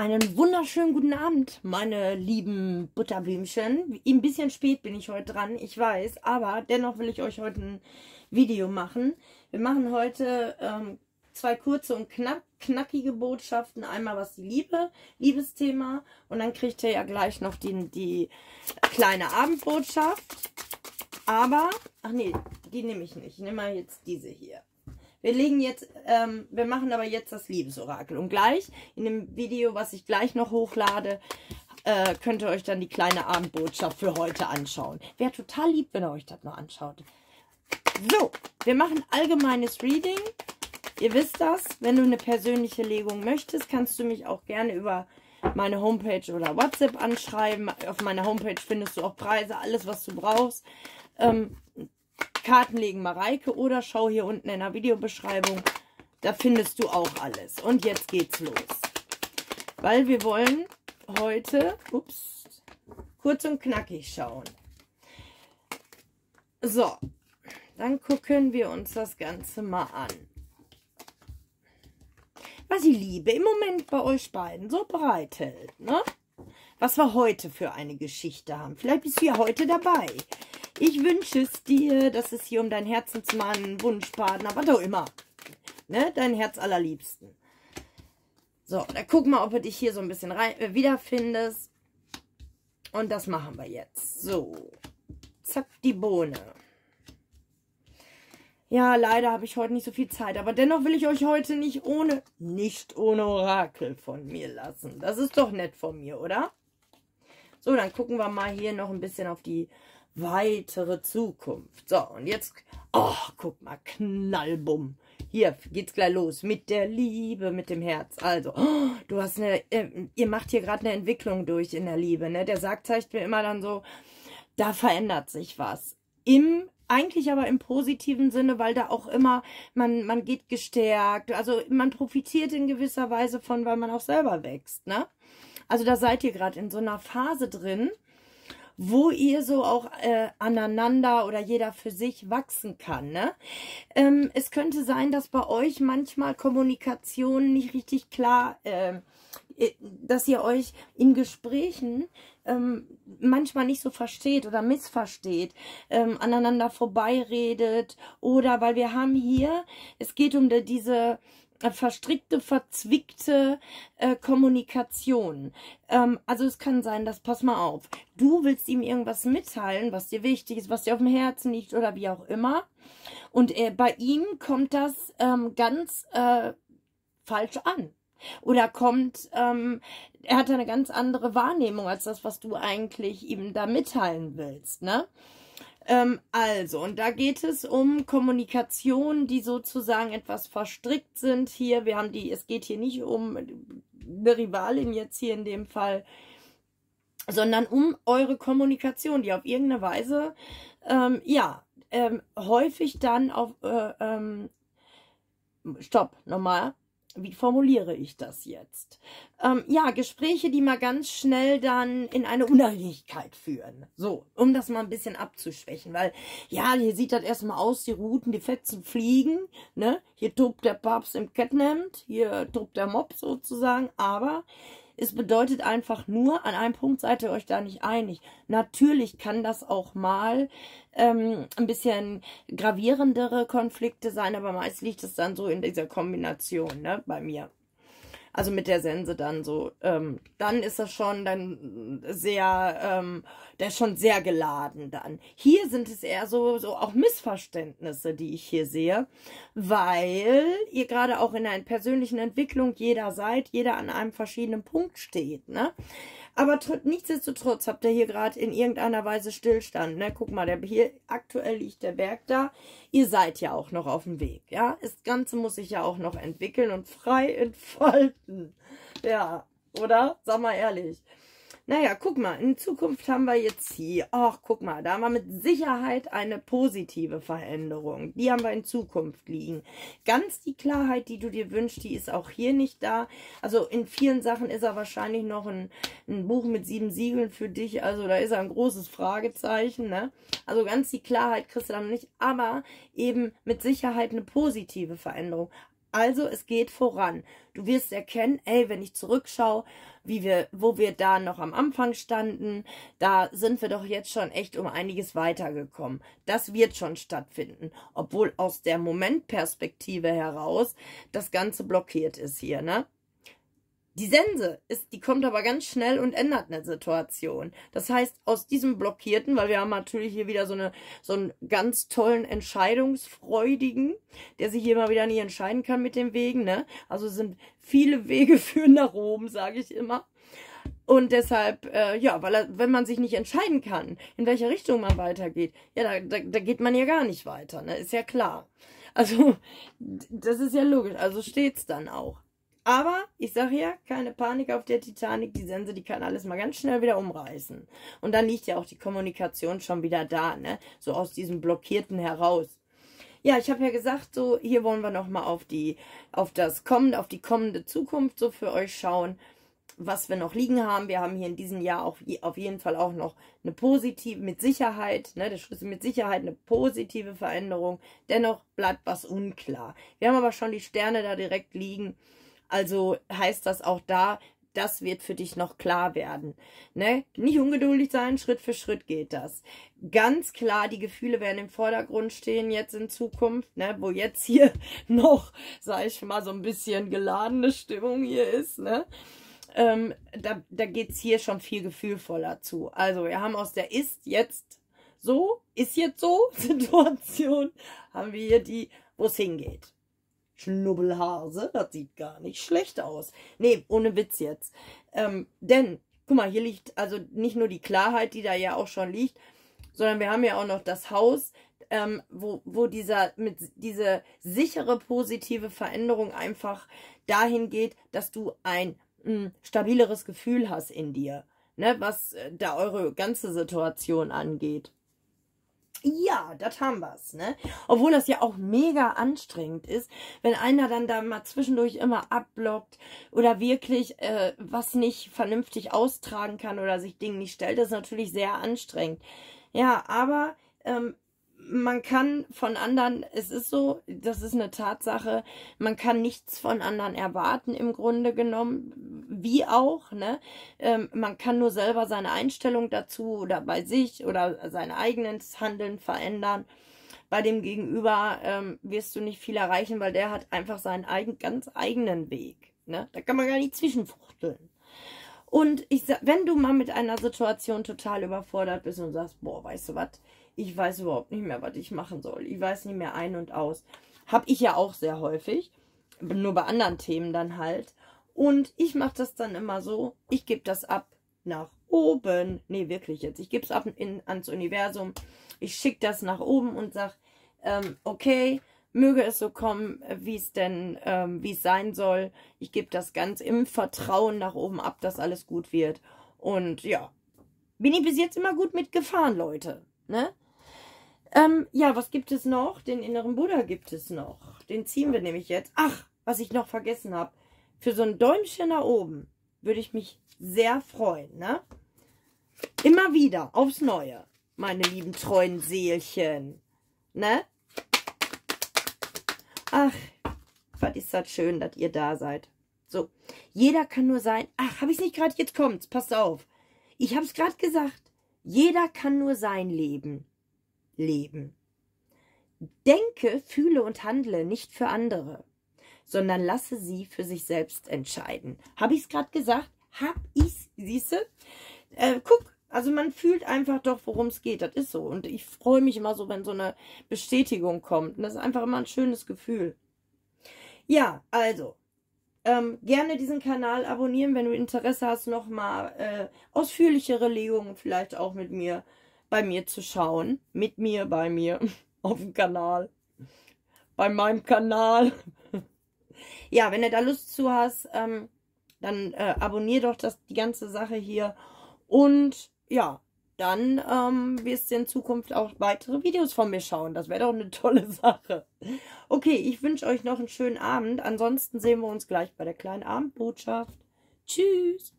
Einen wunderschönen guten Abend, meine lieben Butterblümchen. Ein bisschen spät bin ich heute dran, ich weiß, aber dennoch will ich euch heute ein Video machen. Wir machen heute ähm, zwei kurze und knack, knackige Botschaften. Einmal was die Liebe, Liebesthema und dann kriegt ihr ja gleich noch die, die kleine Abendbotschaft. Aber, ach nee, die nehme ich nicht. Ich nehme mal jetzt diese hier. Wir legen jetzt, ähm, wir machen aber jetzt das Liebesorakel. Und gleich in dem Video, was ich gleich noch hochlade, äh, könnt ihr euch dann die kleine Abendbotschaft für heute anschauen. Wäre total lieb, wenn ihr euch das noch anschaut. So, wir machen allgemeines Reading. Ihr wisst das, wenn du eine persönliche Legung möchtest, kannst du mich auch gerne über meine Homepage oder WhatsApp anschreiben. Auf meiner Homepage findest du auch Preise, alles, was du brauchst. Ähm, Karten legen Mareike oder schau hier unten in der Videobeschreibung. Da findest du auch alles. Und jetzt geht's los. Weil wir wollen heute, ups, kurz und knackig schauen. So, dann gucken wir uns das Ganze mal an. Was die Liebe im Moment bei euch beiden so bereithält, ne? Was wir heute für eine Geschichte haben. Vielleicht bist du ja heute dabei. Ich wünsche es dir, dass es hier um deinen Herzensmann, Wunschpartner, was auch immer, ne, dein Herz allerliebsten. So, dann guck mal, ob du dich hier so ein bisschen rein, äh, wiederfindest. Und das machen wir jetzt. So, zack, die Bohne. Ja, leider habe ich heute nicht so viel Zeit, aber dennoch will ich euch heute nicht ohne, nicht ohne Orakel von mir lassen. Das ist doch nett von mir, oder? So, dann gucken wir mal hier noch ein bisschen auf die weitere Zukunft. So, und jetzt, oh, guck mal, Knallbumm. Hier geht's gleich los mit der Liebe, mit dem Herz. Also, oh, du hast eine, äh, ihr macht hier gerade eine Entwicklung durch in der Liebe, ne? Der sagt, zeigt mir immer dann so, da verändert sich was. Im eigentlich aber im positiven Sinne, weil da auch immer, man, man geht gestärkt, also man profitiert in gewisser Weise von, weil man auch selber wächst, ne? Also da seid ihr gerade in so einer Phase drin, wo ihr so auch äh, aneinander oder jeder für sich wachsen kann. Ne? Ähm, es könnte sein, dass bei euch manchmal Kommunikation nicht richtig klar, äh, dass ihr euch in Gesprächen ähm, manchmal nicht so versteht oder missversteht, ähm, aneinander vorbeiredet oder weil wir haben hier, es geht um die, diese verstrickte, verzwickte äh, Kommunikation. Ähm, also es kann sein, dass, pass mal auf, du willst ihm irgendwas mitteilen, was dir wichtig ist, was dir auf dem Herzen liegt oder wie auch immer. Und äh, bei ihm kommt das ähm, ganz äh, falsch an. Oder kommt, ähm, er hat eine ganz andere Wahrnehmung als das, was du eigentlich ihm da mitteilen willst, ne? Ähm, also, und da geht es um Kommunikation, die sozusagen etwas verstrickt sind. Hier, wir haben die, es geht hier nicht um eine Rivalin jetzt hier in dem Fall, sondern um eure Kommunikation, die auf irgendeine Weise, ähm, ja, ähm, häufig dann auf, äh, ähm, stopp, nochmal, wie formuliere ich das jetzt? Ähm, ja, Gespräche, die mal ganz schnell dann in eine Uneinigkeit führen. So, um das mal ein bisschen abzuschwächen, weil, ja, hier sieht das erstmal aus, die Routen, die Fetzen fliegen, ne? Hier tobt der Papst im Kettenhemd, hier tobt der Mob sozusagen, aber es bedeutet einfach nur, an einem Punkt seid ihr euch da nicht einig. Natürlich kann das auch mal ähm, ein bisschen gravierendere Konflikte sein, aber meist liegt es dann so in dieser Kombination, ne, bei mir also mit der Sense dann so, ähm, dann ist das schon dann sehr, ähm, der ist schon sehr geladen dann. Hier sind es eher so, so auch Missverständnisse, die ich hier sehe, weil ihr gerade auch in einer persönlichen Entwicklung jeder seid, jeder an einem verschiedenen Punkt steht, ne? Aber nichtsdestotrotz habt ihr hier gerade in irgendeiner Weise Stillstand. Ne? Guck mal, der, hier aktuell liegt der Berg da. Ihr seid ja auch noch auf dem Weg. Ja, das Ganze muss sich ja auch noch entwickeln und frei entfalten. Ja, oder? Sag mal ehrlich. Naja, guck mal, in Zukunft haben wir jetzt hier, ach, guck mal, da haben wir mit Sicherheit eine positive Veränderung. Die haben wir in Zukunft liegen. Ganz die Klarheit, die du dir wünschst, die ist auch hier nicht da. Also in vielen Sachen ist er wahrscheinlich noch ein, ein Buch mit sieben Siegeln für dich. Also da ist er ein großes Fragezeichen, ne? Also ganz die Klarheit kriegst du dann nicht, aber eben mit Sicherheit eine positive Veränderung Also es geht voran. Du wirst erkennen, ey, wenn ich zurückschaue, wie wir, wo wir da noch am Anfang standen, da sind wir doch jetzt schon echt um einiges weitergekommen. Das wird schon stattfinden, obwohl aus der Momentperspektive heraus das Ganze blockiert ist hier, ne? Die Sense ist, die kommt aber ganz schnell und ändert eine Situation. Das heißt, aus diesem Blockierten, weil wir haben natürlich hier wieder so, eine, so einen ganz tollen Entscheidungsfreudigen, der sich hier mal wieder nicht entscheiden kann mit den Wegen, ne? Also sind viele Wege führen nach Rom, sage ich immer. Und deshalb, äh, ja, weil wenn man sich nicht entscheiden kann, in welche Richtung man weitergeht, ja, da, da, da geht man ja gar nicht weiter, ne? Ist ja klar. Also, das ist ja logisch. Also steht's dann auch. Aber ich sage ja, keine Panik auf der Titanic. Die Sense, die kann alles mal ganz schnell wieder umreißen. Und dann liegt ja auch die Kommunikation schon wieder da, ne? So aus diesem Blockierten heraus. Ja, ich habe ja gesagt, so hier wollen wir noch mal auf die, auf das kommende, auf die kommende Zukunft so für euch schauen, was wir noch liegen haben. Wir haben hier in diesem Jahr auch auf jeden Fall auch noch eine positive, mit Sicherheit, ne, der Schlüssel mit Sicherheit eine positive Veränderung. Dennoch bleibt was unklar. Wir haben aber schon die Sterne da direkt liegen also heißt das auch da, das wird für dich noch klar werden. Ne? Nicht ungeduldig sein, Schritt für Schritt geht das. Ganz klar, die Gefühle werden im Vordergrund stehen jetzt in Zukunft, ne? wo jetzt hier noch, sag ich mal, so ein bisschen geladene Stimmung hier ist. Ne? Ähm, da da geht hier schon viel gefühlvoller zu. Also wir haben aus der Ist jetzt so, ist jetzt so Situation, haben wir hier die, wo es hingeht. Schnubbelhase, das sieht gar nicht schlecht aus. Nee, ohne Witz jetzt. Ähm, denn, guck mal, hier liegt also nicht nur die Klarheit, die da ja auch schon liegt, sondern wir haben ja auch noch das Haus, ähm, wo, wo dieser, mit, diese sichere positive Veränderung einfach dahin geht, dass du ein mh, hm, stabileres Gefühl hast in dir, ne, was äh, da eure ganze Situation angeht. Ja, das haben wir's, ne? Obwohl das ja auch mega anstrengend ist, wenn einer dann da mal zwischendurch immer abblockt oder wirklich äh, was nicht vernünftig austragen kann oder sich Dinge nicht stellt, das ist natürlich sehr anstrengend. Ja, aber ähm, man kann von anderen, es ist so, das ist eine Tatsache, man kann nichts von anderen erwarten im Grunde genommen, wie auch, ne? Ähm, man kann nur selber seine Einstellung dazu oder bei sich oder sein eigenes Handeln verändern. Bei dem Gegenüber ähm, wirst du nicht viel erreichen, weil der hat einfach seinen eigen, ganz eigenen Weg, ne? Da kann man gar nicht zwischenfuchteln. Und ich wenn du mal mit einer Situation total überfordert bist und sagst, boah, weißt du was, ich weiß überhaupt nicht mehr, was ich machen soll. Ich weiß nicht mehr ein und aus. Hab ich ja auch sehr häufig. Nur bei anderen Themen dann halt. Und ich mache das dann immer so, ich gebe das ab nach oben. Nee, wirklich jetzt. Ich gebe es ab in, ans Universum. Ich schicke das nach oben und sage, ähm, okay, möge es so kommen, wie es denn, ähm, wie es sein soll. Ich gebe das ganz im Vertrauen nach oben ab, dass alles gut wird. Und ja, bin ich bis jetzt immer gut mitgefahren, Leute. Ne? Ähm, ja, was gibt es noch? Den inneren Buddha gibt es noch. Den ziehen wir nämlich jetzt. Ach, was ich noch vergessen habe. Für so ein Däumchen nach oben würde ich mich sehr freuen, ne? Immer wieder, aufs Neue, meine lieben treuen Seelchen. Ne? Ach, was ist das schön, dass ihr da seid. So, jeder kann nur sein. Ach, habe ich es nicht gerade? Jetzt kommt's. Passt auf. Ich habe es gerade gesagt. Jeder kann nur sein Leben leben. Denke, fühle und handle nicht für andere, sondern lasse sie für sich selbst entscheiden. Habe ich es gerade gesagt? Hab ich's? Siehste? Äh, guck, also man fühlt einfach doch, worum es geht. Das ist so. Und ich freue mich immer so, wenn so eine Bestätigung kommt. Und das ist einfach immer ein schönes Gefühl. Ja, also, ähm, gerne diesen Kanal abonnieren, wenn du Interesse hast, nochmal äh, ausführlichere Legungen vielleicht auch mit mir bei mir zu schauen. Mit mir, bei mir, auf dem Kanal. Bei meinem Kanal. ja, wenn du da Lust zu hast, ähm, dann äh, abonnier doch das, die ganze Sache hier. Und ja, dann ähm, wirst du in Zukunft auch weitere Videos von mir schauen. Das wäre doch eine tolle Sache. Okay, ich wünsche euch noch einen schönen Abend. Ansonsten sehen wir uns gleich bei der kleinen Abendbotschaft. Tschüss.